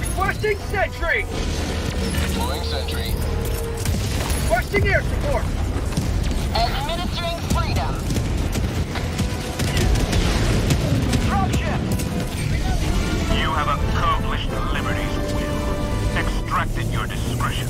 Requesting sentry! Deploying sentry. Requesting air support! Administering freedom. Dropship! You have accomplished liberty's will. Extract at your discretion.